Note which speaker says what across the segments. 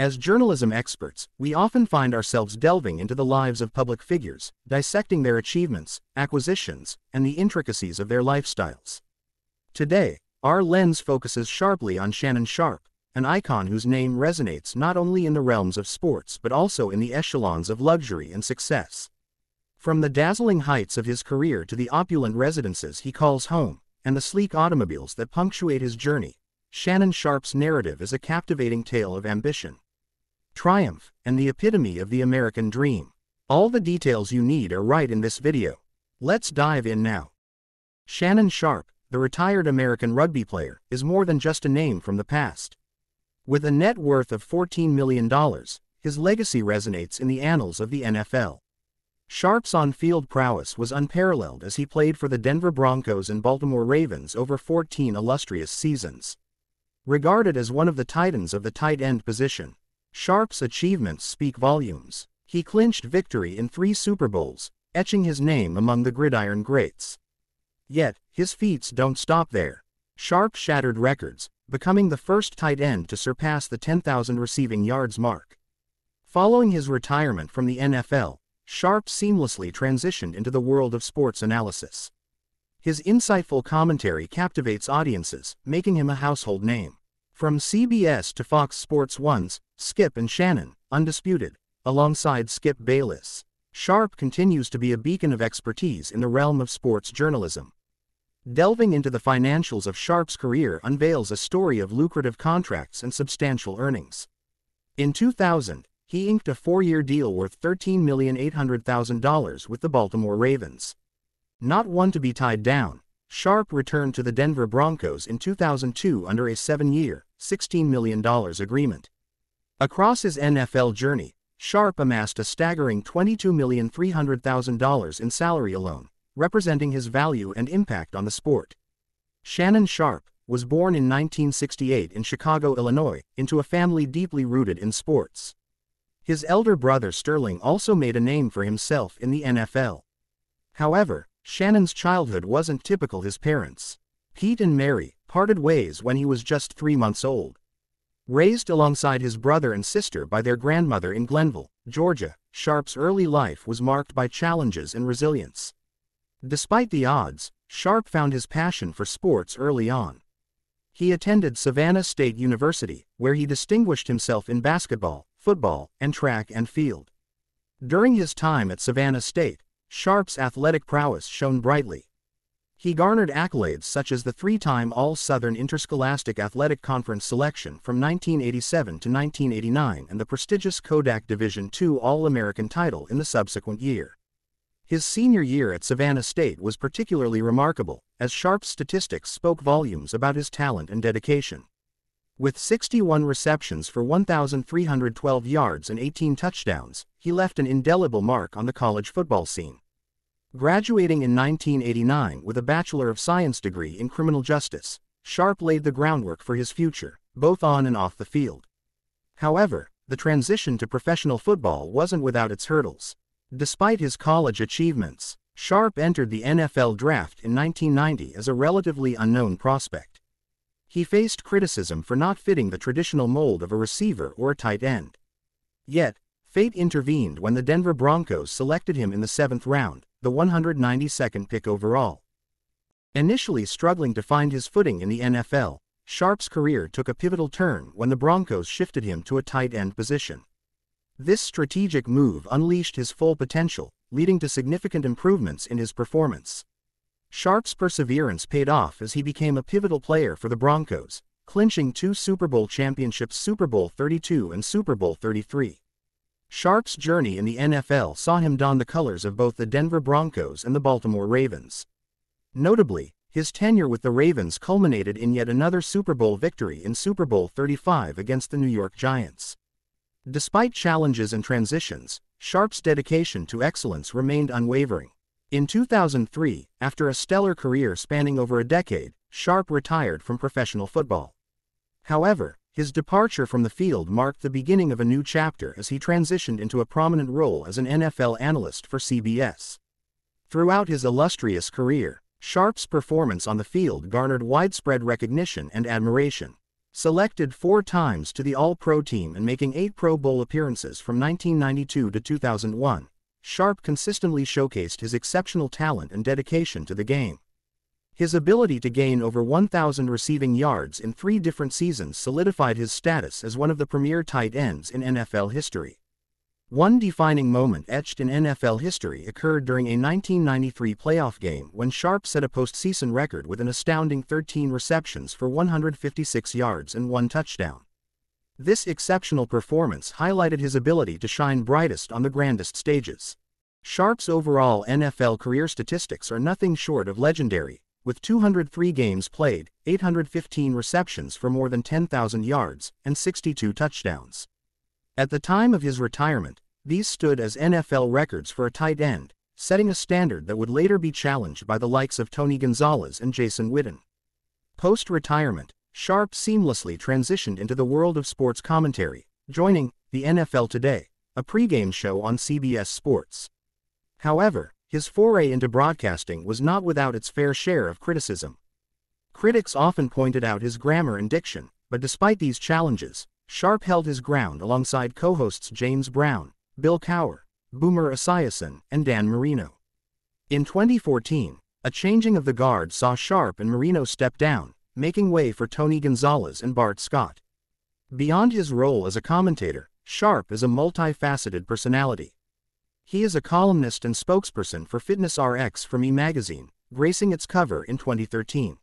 Speaker 1: As journalism experts, we often find ourselves delving into the lives of public figures, dissecting their achievements, acquisitions, and the intricacies of their lifestyles. Today, our lens focuses sharply on Shannon Sharpe, an icon whose name resonates not only in the realms of sports but also in the echelons of luxury and success. From the dazzling heights of his career to the opulent residences he calls home, and the sleek automobiles that punctuate his journey, Shannon Sharpe's narrative is a captivating tale of ambition, triumph, and the epitome of the American dream. All the details you need are right in this video. Let's dive in now. Shannon Sharpe, the retired American rugby player, is more than just a name from the past. With a net worth of $14 million, his legacy resonates in the annals of the NFL. Sharpe's on-field prowess was unparalleled as he played for the Denver Broncos and Baltimore Ravens over 14 illustrious seasons. Regarded as one of the titans of the tight end position, Sharpe's achievements speak volumes. He clinched victory in three Super Bowls, etching his name among the gridiron greats. Yet, his feats don't stop there. Sharpe shattered records, becoming the first tight end to surpass the 10,000 receiving yards mark. Following his retirement from the NFL, Sharpe seamlessly transitioned into the world of sports analysis. His insightful commentary captivates audiences, making him a household name. From CBS to Fox Sports 1's Skip and Shannon, undisputed, alongside Skip Bayless. Sharpe continues to be a beacon of expertise in the realm of sports journalism. Delving into the financials of Sharpe's career unveils a story of lucrative contracts and substantial earnings. In 2000, he inked a four-year deal worth $13,800,000 with the Baltimore Ravens. Not one to be tied down, Sharpe returned to the Denver Broncos in 2002 under a seven-year, $16 million agreement. Across his NFL journey, Sharpe amassed a staggering $22,300,000 in salary alone, representing his value and impact on the sport. Shannon Sharpe was born in 1968 in Chicago, Illinois, into a family deeply rooted in sports. His elder brother Sterling also made a name for himself in the NFL. However, Shannon's childhood wasn't typical his parents. Pete and Mary parted ways when he was just three months old. Raised alongside his brother and sister by their grandmother in Glennville, Georgia, Sharpe's early life was marked by challenges and resilience. Despite the odds, Sharpe found his passion for sports early on. He attended Savannah State University, where he distinguished himself in basketball, football, and track and field. During his time at Savannah State, Sharpe's athletic prowess shone brightly. He garnered accolades such as the three-time All-Southern Interscholastic Athletic Conference selection from 1987 to 1989 and the prestigious Kodak Division II All-American title in the subsequent year. His senior year at Savannah State was particularly remarkable, as Sharpe's statistics spoke volumes about his talent and dedication. With 61 receptions for 1,312 yards and 18 touchdowns, he left an indelible mark on the college football scene. Graduating in 1989 with a Bachelor of Science degree in criminal justice, Sharpe laid the groundwork for his future, both on and off the field. However, the transition to professional football wasn't without its hurdles. Despite his college achievements, Sharpe entered the NFL draft in 1990 as a relatively unknown prospect. He faced criticism for not fitting the traditional mold of a receiver or a tight end. Yet, fate intervened when the Denver Broncos selected him in the seventh round, the 192nd pick overall. Initially struggling to find his footing in the NFL, Sharpe's career took a pivotal turn when the Broncos shifted him to a tight end position. This strategic move unleashed his full potential, leading to significant improvements in his performance. Sharpe's perseverance paid off as he became a pivotal player for the Broncos, clinching two Super Bowl championships Super Bowl 32 and Super Bowl 33. Sharpe's journey in the NFL saw him don the colors of both the Denver Broncos and the Baltimore Ravens. Notably, his tenure with the Ravens culminated in yet another Super Bowl victory in Super Bowl 35 against the New York Giants. Despite challenges and transitions, Sharpe's dedication to excellence remained unwavering. In 2003, after a stellar career spanning over a decade, Sharpe retired from professional football. However, his departure from the field marked the beginning of a new chapter as he transitioned into a prominent role as an NFL analyst for CBS. Throughout his illustrious career, Sharpe's performance on the field garnered widespread recognition and admiration. Selected four times to the All-Pro team and making eight Pro Bowl appearances from 1992 to 2001, Sharpe consistently showcased his exceptional talent and dedication to the game. His ability to gain over 1,000 receiving yards in three different seasons solidified his status as one of the premier tight ends in NFL history. One defining moment etched in NFL history occurred during a 1993 playoff game when Sharpe set a postseason record with an astounding 13 receptions for 156 yards and one touchdown. This exceptional performance highlighted his ability to shine brightest on the grandest stages. Sharpe's overall NFL career statistics are nothing short of legendary, with 203 games played, 815 receptions for more than 10,000 yards, and 62 touchdowns. At the time of his retirement, these stood as NFL records for a tight end, setting a standard that would later be challenged by the likes of Tony Gonzalez and Jason Witten. Post-retirement, Sharpe seamlessly transitioned into the world of sports commentary, joining the NFL Today, a pregame show on CBS Sports. However, his foray into broadcasting was not without its fair share of criticism. Critics often pointed out his grammar and diction, but despite these challenges, Sharpe held his ground alongside co-hosts James Brown, Bill Cowher, Boomer Esiason, and Dan Marino. In 2014, a changing of the guard saw Sharpe and Marino step down, making way for Tony Gonzalez and Bart Scott. Beyond his role as a commentator, Sharpe is a multifaceted personality. He is a columnist and spokesperson for Fitness RX from E! Magazine, gracing its cover in 2013.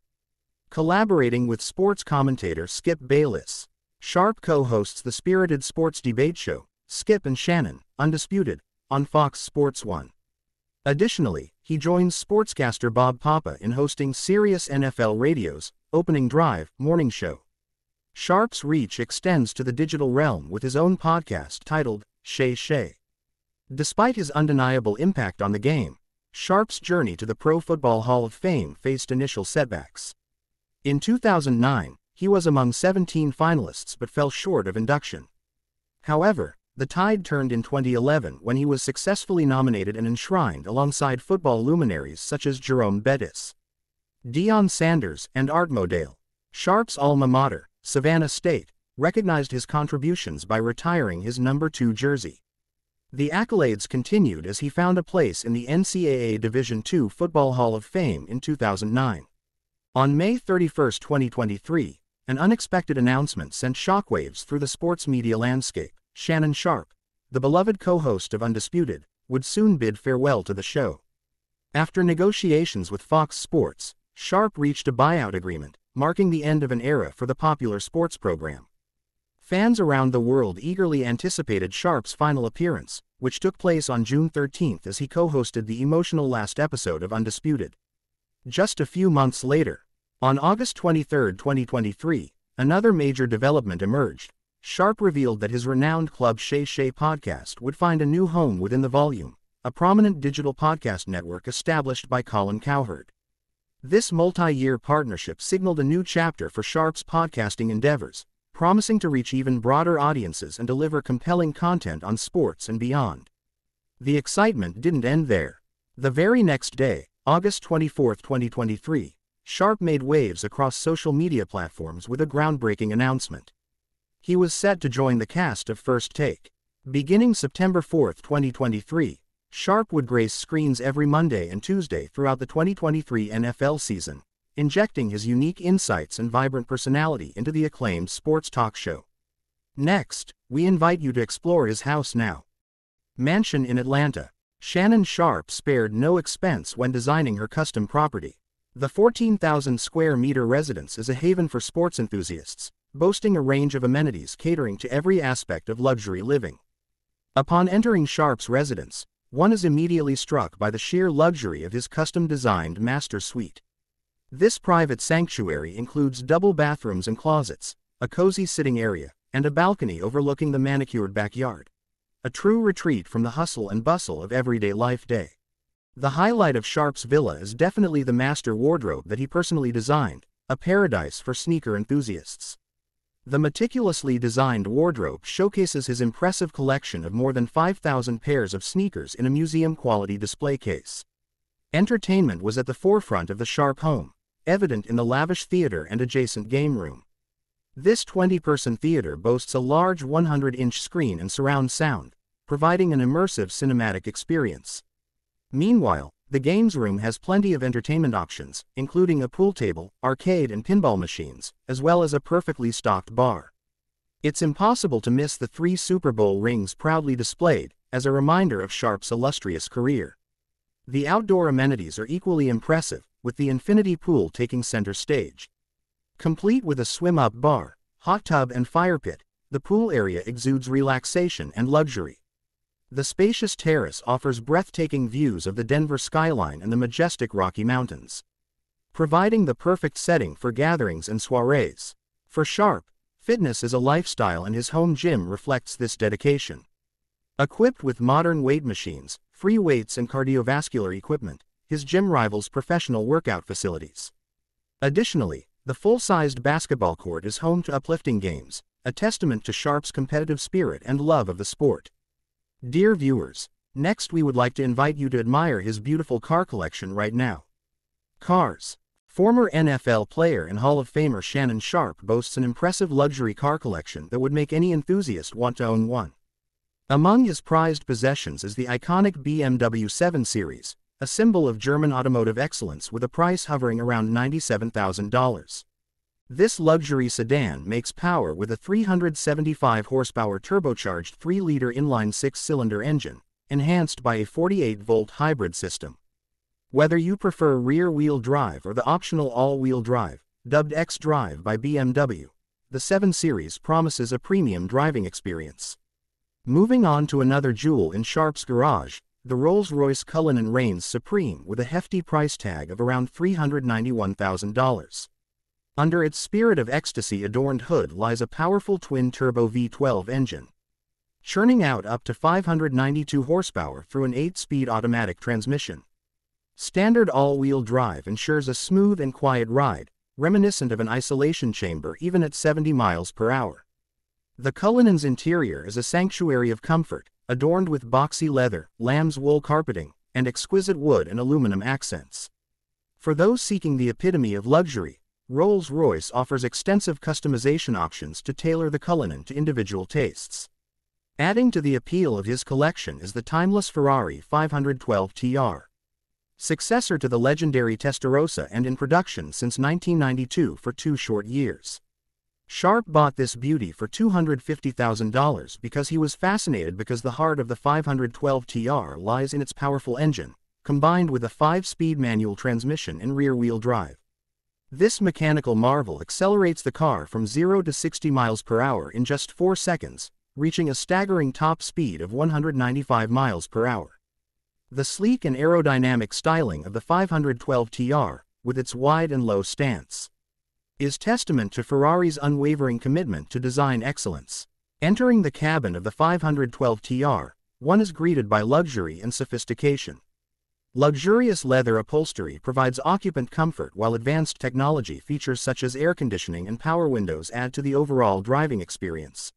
Speaker 1: Collaborating with sports commentator Skip Bayless, Sharpe co-hosts the spirited sports debate show, Skip and Shannon, Undisputed, on Fox Sports 1. Additionally, he joins sportscaster Bob Papa in hosting Sirius NFL Radio's Opening Drive morning show. Sharpe's reach extends to the digital realm with his own podcast titled Shay Shay. Despite his undeniable impact on the game, Sharpe's journey to the Pro Football Hall of Fame faced initial setbacks. In 2009, he was among 17 finalists but fell short of induction. However, the tide turned in 2011 when he was successfully nominated and enshrined alongside football luminaries such as Jerome Bettis, Deion Sanders, and Art Modell. Sharpe's alma mater, Savannah State, recognized his contributions by retiring his number 2 jersey. The accolades continued as he found a place in the NCAA Division II Football Hall of Fame in 2009. On May 31, 2023, an unexpected announcement sent shockwaves through the sports media landscape. Shannon Sharpe, the beloved co-host of Undisputed, would soon bid farewell to the show. After negotiations with Fox Sports, Sharpe reached a buyout agreement, marking the end of an era for the popular sports program. Fans around the world eagerly anticipated Sharpe's final appearance, which took place on June 13 as he co-hosted the emotional last episode of Undisputed. Just a few months later, on August 23, 2023, another major development emerged. Sharpe revealed that his renowned Club Shay Shay podcast would find a new home within the volume, a prominent digital podcast network established by Colin Cowherd. This multi-year partnership signaled a new chapter for Sharpe's podcasting endeavors, promising to reach even broader audiences and deliver compelling content on sports and beyond. The excitement didn't end there. The very next day, August 24, 2023, Sharpe made waves across social media platforms with a groundbreaking announcement. He was set to join the cast of First Take. Beginning September 4, 2023, Sharpe would grace screens every Monday and Tuesday throughout the 2023 NFL season, injecting his unique insights and vibrant personality into the acclaimed sports talk show. Next, we invite you to explore his house now. Mansion in Atlanta. Shannon Sharpe spared no expense when designing her custom property. The 14,000 square meter residence is a haven for sports enthusiasts, boasting a range of amenities catering to every aspect of luxury living. Upon entering Sharpe's residence, one is immediately struck by the sheer luxury of his custom designed master suite. This private sanctuary includes double bathrooms and closets, a cozy sitting area, and a balcony overlooking the manicured backyard. A true retreat from the hustle and bustle of everyday life day. The highlight of Sharpe's villa is definitely the master wardrobe that he personally designed, a paradise for sneaker enthusiasts. The meticulously designed wardrobe showcases his impressive collection of more than 5,000 pairs of sneakers in a museum-quality display case. Entertainment was at the forefront of the Sharpe home, evident in the lavish theater and adjacent game room. This 20-person theater boasts a large 100-inch screen and surround sound, providing an immersive cinematic experience. Meanwhile, the games room has plenty of entertainment options, including a pool table, arcade and pinball machines, as well as a perfectly stocked bar. It's impossible to miss the three Super Bowl rings proudly displayed, as a reminder of Sharpe's illustrious career. The outdoor amenities are equally impressive, with the infinity pool taking center stage. Complete with a swim-up bar, hot tub and fire pit, the pool area exudes relaxation and luxury. The spacious terrace offers breathtaking views of the Denver skyline and the majestic Rocky Mountains, providing the perfect setting for gatherings and soirees. For Sharpe, fitness is a lifestyle and his home gym reflects this dedication. Equipped with modern weight machines, free weights and cardiovascular equipment, his gym rivals professional workout facilities. Additionally, the full-sized basketball court is home to uplifting games, a testament to Sharpe's competitive spirit and love of the sport. Dear viewers, next we would like to invite you to admire his beautiful car collection right now. Cars. Former NFL player and Hall of Famer Shannon Sharpe boasts an impressive luxury car collection that would make any enthusiast want to own one. Among his prized possessions is the iconic BMW 7 Series, a symbol of German automotive excellence with a price hovering around $97,000. This luxury sedan makes power with a 375 horsepower turbocharged 3-liter inline 6-cylinder engine, enhanced by a 48-volt hybrid system. Whether you prefer rear-wheel drive or the optional all-wheel drive, dubbed X-Drive by BMW, the 7 Series promises a premium driving experience. Moving on to another jewel in Sharpe's garage, the Rolls-Royce Cullinan reigns supreme with a hefty price tag of around $391,000. Under its spirit of ecstasy adorned hood lies a powerful twin-turbo V12 engine, churning out up to 592 horsepower through an 8-speed automatic transmission. Standard all-wheel drive ensures a smooth and quiet ride, reminiscent of an isolation chamber even at 70 miles per hour. The Cullinan's interior is a sanctuary of comfort, adorned with boxy leather, lamb's wool carpeting, and exquisite wood and aluminum accents. For those seeking the epitome of luxury, Rolls-Royce offers extensive customization options to tailor the Cullinan to individual tastes. Adding to the appeal of his collection is the timeless Ferrari 512 TR. Successor to the legendary Testarossa and in production since 1992 for two short years. Sharpe bought this beauty for $250,000 because he was fascinated because the heart of the 512 TR lies in its powerful engine, combined with a 5-speed manual transmission and rear-wheel drive. This mechanical marvel accelerates the car from 0 to 60 miles per hour in just 4 seconds, reaching a staggering top speed of 195 miles per hour. The sleek and aerodynamic styling of the 512 TR, with its wide and low stance, is testament to Ferrari's unwavering commitment to design excellence. Entering the cabin of the 512 TR, one is greeted by luxury and sophistication. Luxurious leather upholstery provides occupant comfort while advanced technology features such as air conditioning and power windows add to the overall driving experience.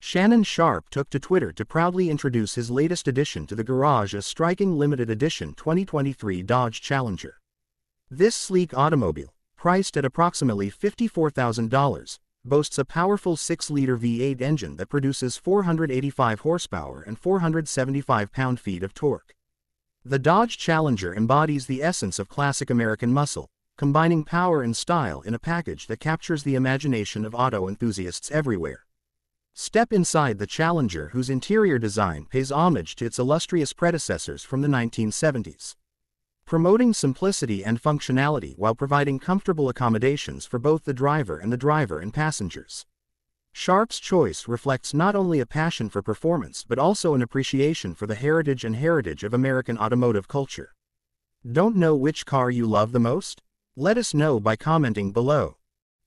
Speaker 1: Shannon Sharpe took to Twitter to proudly introduce his latest addition to the garage a striking limited edition 2023 Dodge Challenger. This sleek automobile, priced at approximately $54,000, boasts a powerful 6-liter V8 engine that produces 485 horsepower and 475 pound-feet of torque. The Dodge Challenger embodies the essence of classic American muscle, combining power and style in a package that captures the imagination of auto enthusiasts everywhere. Step inside the Challenger whose interior design pays homage to its illustrious predecessors from the 1970s. Promoting simplicity and functionality while providing comfortable accommodations for both the driver and the driver and passengers. Sharpe's choice reflects not only a passion for performance but also an appreciation for the heritage and heritage of American automotive culture. Don't know which car you love the most? Let us know by commenting below.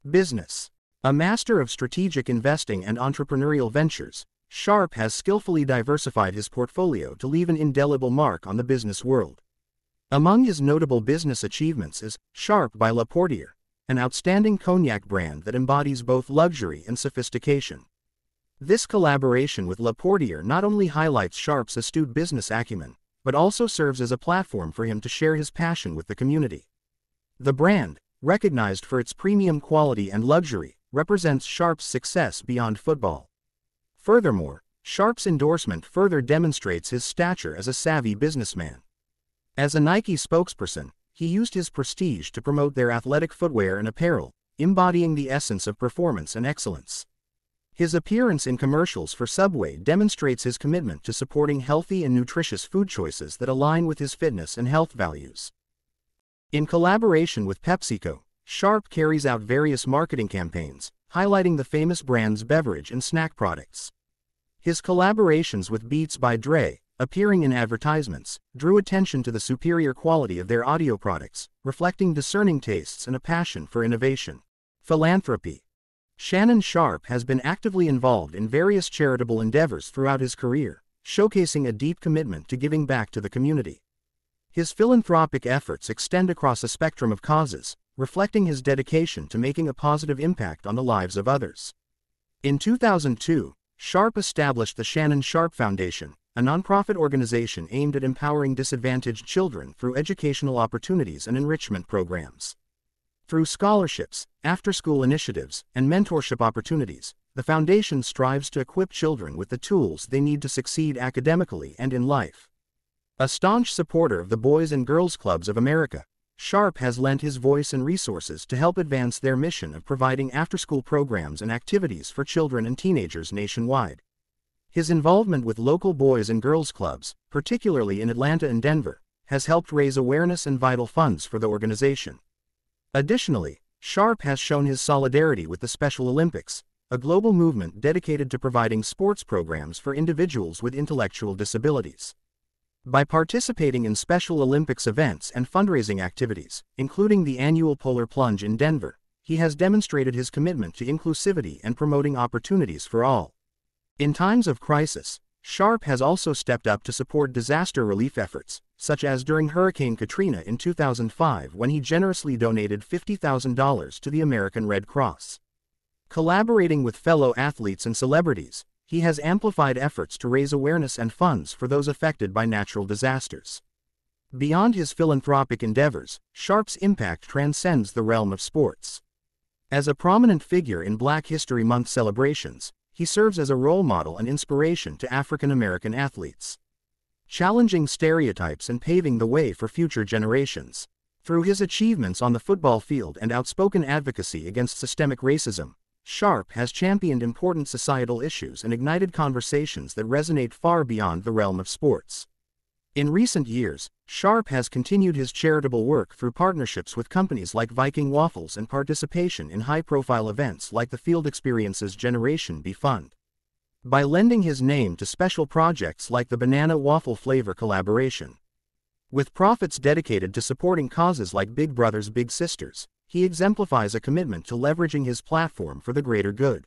Speaker 1: Business. A master of strategic investing and entrepreneurial ventures, Sharpe has skillfully diversified his portfolio to leave an indelible mark on the business world. Among his notable business achievements is Sharpe by Laportier, an outstanding cognac brand that embodies both luxury and sophistication. This collaboration with Laportier not only highlights Sharpe's astute business acumen, but also serves as a platform for him to share his passion with the community. The brand, recognized for its premium quality and luxury, represents Sharpe's success beyond football. Furthermore, Sharpe's endorsement further demonstrates his stature as a savvy businessman. As a Nike spokesperson, he used his prestige to promote their athletic footwear and apparel, embodying the essence of performance and excellence. His appearance in commercials for Subway demonstrates his commitment to supporting healthy and nutritious food choices that align with his fitness and health values. In collaboration with PepsiCo, Sharpe carries out various marketing campaigns, highlighting the famous brand's beverage and snack products. His collaborations with Beats by Dre, appearing in advertisements, drew attention to the superior quality of their audio products, reflecting discerning tastes and a passion for innovation. Philanthropy Shannon Sharpe has been actively involved in various charitable endeavors throughout his career, showcasing a deep commitment to giving back to the community. His philanthropic efforts extend across a spectrum of causes, reflecting his dedication to making a positive impact on the lives of others. In 2002, Sharpe established the Shannon Sharp Foundation, a nonprofit organization aimed at empowering disadvantaged children through educational opportunities and enrichment programs. Through scholarships, after school initiatives, and mentorship opportunities, the Foundation strives to equip children with the tools they need to succeed academically and in life. A staunch supporter of the Boys and Girls Clubs of America, Sharpe has lent his voice and resources to help advance their mission of providing after school programs and activities for children and teenagers nationwide. His involvement with local boys and girls clubs, particularly in Atlanta and Denver, has helped raise awareness and vital funds for the organization. Additionally, Sharpe has shown his solidarity with the Special Olympics, a global movement dedicated to providing sports programs for individuals with intellectual disabilities. By participating in Special Olympics events and fundraising activities, including the annual Polar Plunge in Denver, he has demonstrated his commitment to inclusivity and promoting opportunities for all. In times of crisis, Sharpe has also stepped up to support disaster relief efforts, such as during Hurricane Katrina in 2005 when he generously donated $50,000 to the American Red Cross. Collaborating with fellow athletes and celebrities, he has amplified efforts to raise awareness and funds for those affected by natural disasters. Beyond his philanthropic endeavors, Sharpe's impact transcends the realm of sports. As a prominent figure in Black History Month celebrations, he serves as a role model and inspiration to African American athletes. Challenging stereotypes and paving the way for future generations. Through his achievements on the football field and outspoken advocacy against systemic racism, Sharpe has championed important societal issues and ignited conversations that resonate far beyond the realm of sports. In recent years, Sharpe has continued his charitable work through partnerships with companies like Viking Waffles and participation in high-profile events like the Field Experiences Generation B Fund. By lending his name to special projects like the Banana Waffle Flavor collaboration. With profits dedicated to supporting causes like Big Brothers Big Sisters, he exemplifies a commitment to leveraging his platform for the greater good.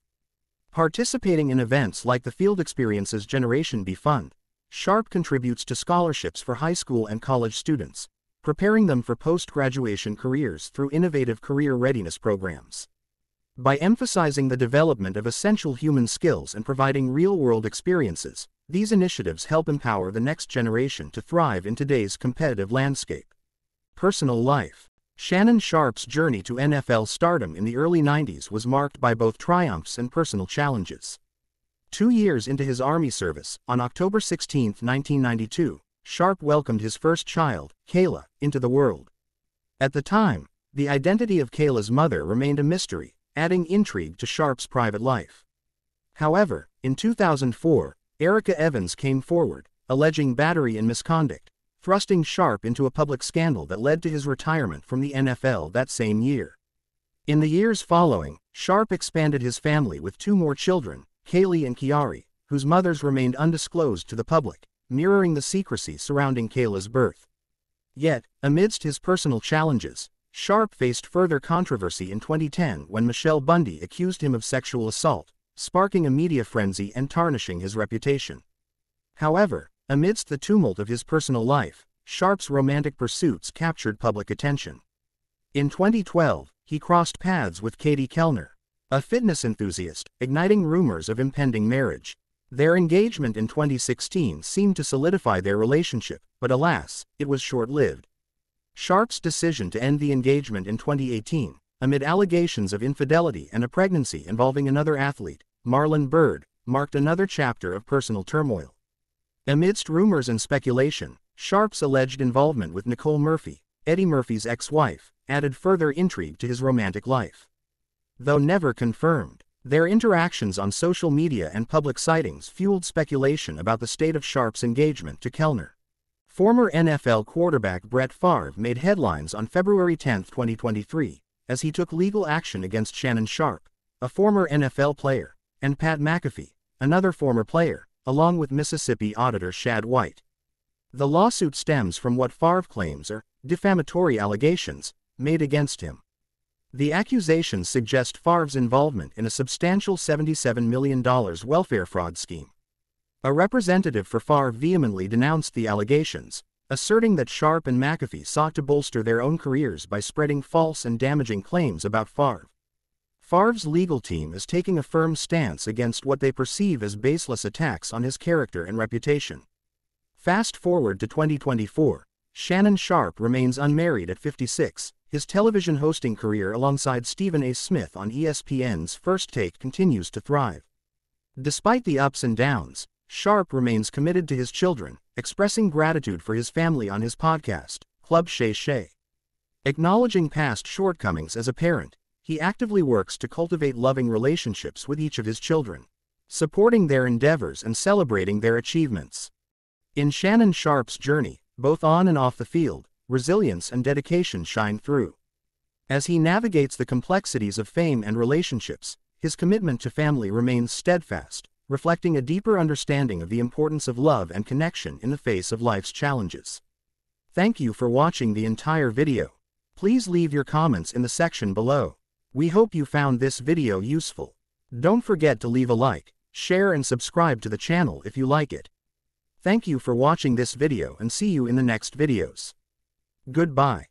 Speaker 1: Participating in events like the Field Experiences Generation B Fund, Sharpe contributes to scholarships for high school and college students, preparing them for post-graduation careers through innovative career readiness programs. By emphasizing the development of essential human skills and providing real-world experiences, these initiatives help empower the next generation to thrive in today's competitive landscape. Personal life Shannon Sharpe's journey to NFL stardom in the early 90s was marked by both triumphs and personal challenges. Two years into his Army service, on October 16, 1992, Sharpe welcomed his first child, Kayla, into the world. At the time, the identity of Kayla's mother remained a mystery, adding intrigue to Sharpe's private life. However, in 2004, Erica Evans came forward, alleging battery and misconduct, thrusting Sharpe into a public scandal that led to his retirement from the NFL that same year. In the years following, Sharpe expanded his family with two more children, Kaylee and Kiari, whose mothers remained undisclosed to the public, mirroring the secrecy surrounding Kayla's birth. Yet, amidst his personal challenges, Sharpe faced further controversy in 2010 when Michelle Bundy accused him of sexual assault, sparking a media frenzy and tarnishing his reputation. However, amidst the tumult of his personal life, Sharpe's romantic pursuits captured public attention. In 2012, he crossed paths with Katie Kellner, a fitness enthusiast, igniting rumors of impending marriage. Their engagement in 2016 seemed to solidify their relationship, but alas, it was short-lived. Sharpe's decision to end the engagement in 2018, amid allegations of infidelity and a pregnancy involving another athlete, Marlon Byrd, marked another chapter of personal turmoil. Amidst rumors and speculation, Sharpe's alleged involvement with Nicole Murphy, Eddie Murphy's ex-wife, added further intrigue to his romantic life. Though never confirmed, their interactions on social media and public sightings fueled speculation about the state of Sharpe's engagement to Kellner. Former NFL quarterback Brett Favre made headlines on February 10, 2023, as he took legal action against Shannon Sharpe, a former NFL player, and Pat McAfee, another former player, along with Mississippi Auditor Shad White. The lawsuit stems from what Favre claims are defamatory allegations made against him. The accusations suggest Favre's involvement in a substantial $77 million welfare fraud scheme. A representative for Favre vehemently denounced the allegations, asserting that Sharpe and McAfee sought to bolster their own careers by spreading false and damaging claims about Favre. Favre's legal team is taking a firm stance against what they perceive as baseless attacks on his character and reputation. Fast forward to 2024, Shannon Sharpe remains unmarried at 56. His television hosting career alongside Stephen A. Smith on ESPN's First Take continues to thrive. Despite the ups and downs, Sharpe remains committed to his children, expressing gratitude for his family on his podcast, Club Shay Shay. Acknowledging past shortcomings as a parent, he actively works to cultivate loving relationships with each of his children, supporting their endeavors and celebrating their achievements. In Shannon Sharpe's journey, both on and off the field, resilience and dedication shine through. As he navigates the complexities of fame and relationships, his commitment to family remains steadfast, reflecting a deeper understanding of the importance of love and connection in the face of life's challenges. Thank you for watching the entire video. Please leave your comments in the section below. We hope you found this video useful. Don't forget to leave a like, share and subscribe to the channel if you like it. Thank you for watching this video and see you in the next videos. Goodbye.